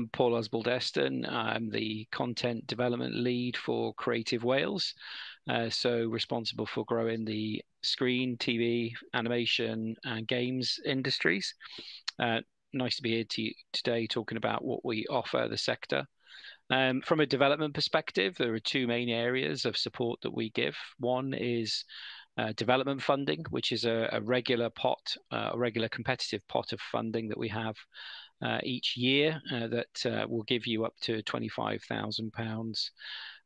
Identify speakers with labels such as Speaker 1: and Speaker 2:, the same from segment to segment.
Speaker 1: I'm Paul Oswald Eston. I'm the content development lead for Creative Wales. Uh, so, responsible for growing the screen, TV, animation, and games industries. Uh, nice to be here to, today talking about what we offer the sector. Um, from a development perspective, there are two main areas of support that we give. One is uh, development funding, which is a, a regular pot, uh, a regular competitive pot of funding that we have uh, each year uh, that uh, will give you up to £25,000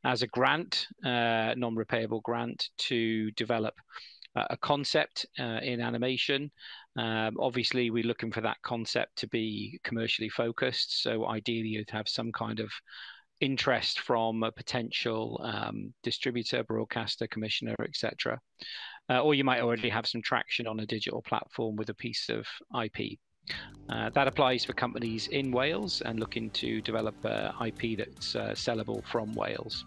Speaker 1: as a grant, uh, non repayable grant, to develop a concept in animation. Um, obviously, we're looking for that concept to be commercially focused. So, ideally, you'd have some kind of interest from a potential um, distributor, broadcaster, commissioner, etc. Uh, or you might already have some traction on a digital platform with a piece of IP. Uh, that applies for companies in Wales and looking to develop uh, IP that's sellable from Wales.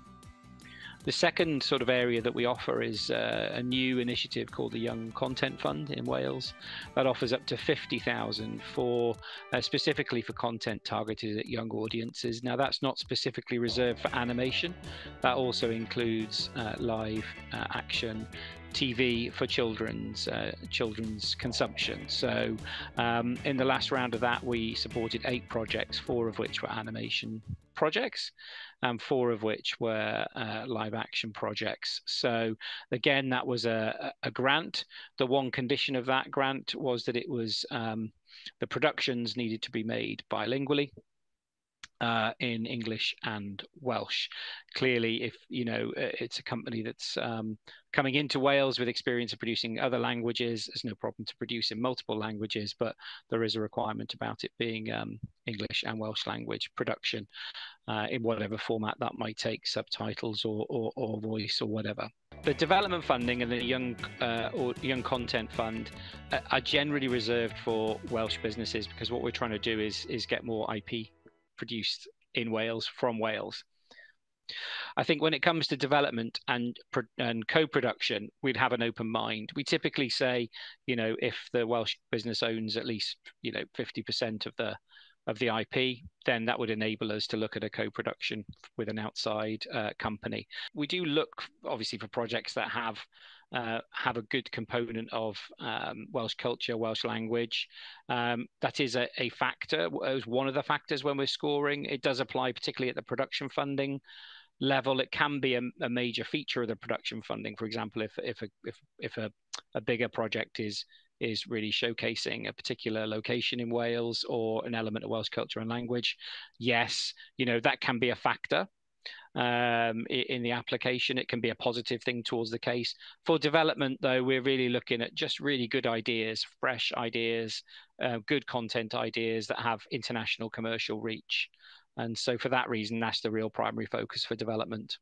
Speaker 1: The second sort of area that we offer is uh, a new initiative called the Young Content Fund in Wales that offers up to 50,000 for uh, specifically for content targeted at young audiences. Now that's not specifically reserved for animation. That also includes uh, live uh, action TV for children's uh, children's consumption. So, um, in the last round of that, we supported eight projects, four of which were animation projects, and four of which were uh, live action projects. So again, that was a, a grant. The one condition of that grant was that it was um, the productions needed to be made bilingually uh, in English and Welsh. Clearly, if you know it's a company that's um, coming into Wales with experience of producing other languages, there's no problem to produce in multiple languages, but there is a requirement about it being um, English and Welsh language production uh, in whatever format that might take, subtitles or, or, or, voice or whatever. The development funding and the young uh, or young content fund uh, are generally reserved for Welsh businesses because what we're trying to do is is get more IP produced in Wales from Wales. I think when it comes to development and and co-production, we'd have an open mind. We typically say, you know, if the Welsh business owns at least, you know, 50% of the of the IP, then that would enable us to look at a co-production with an outside uh, company. We do look obviously for projects that have uh, have a good component of um, Welsh culture, Welsh language. Um, that is a, a factor, as one of the factors when we're scoring. It does apply particularly at the production funding level. It can be a, a major feature of the production funding. For example, if if a, if if a, a bigger project is is really showcasing a particular location in Wales or an element of Welsh culture and language, yes, you know that can be a factor um, in the application. It can be a positive thing towards the case. For development, though, we're really looking at just really good ideas, fresh ideas, uh, good content ideas that have international commercial reach. And so, for that reason, that's the real primary focus for development.